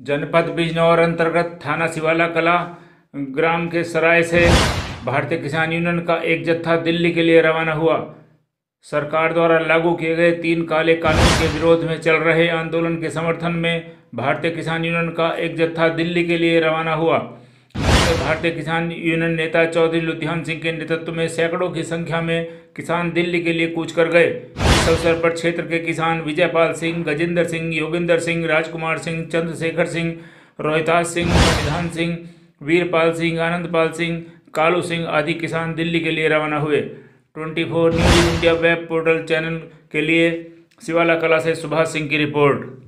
जनपद बिजनौर अंतर्गत थाना शिवाला कला ग्राम के सराय से भारतीय किसान यूनियन का एक जत्था दिल्ली के लिए रवाना हुआ। सरकार द्वारा लागू किए गए तीन काले कानून के विरोध में चल रहे आंदोलन के समर्थन में भारतीय किसान यूनियन का एक जत्था दिल्ली के लिए रवाना हुआ। भारतीय किसान यूनियन नेता चौधरी लुधियान सिंह के नेतृत्व में सैकड़ों की संख्या में किसान दिल्ली के लिए कूच कर गए। इस अवसर पर क्षेत्र के किसान विजयपाल सिंह, गजेंद्र सिंह, योगेंद्र सिंह, राजकुमार सिंह, चंद्रशेखर सिंह रोहिताज सिंह संविधान सिंह, वीरपाल सिंह, आनंदपाल सिंह, कालू सिंह आदि किसान दिल्ली के लिए रवाना हुए। 24 news India web portal channel के लिए शिवाला कला से सुभाष सिंह की रिपोर्ट।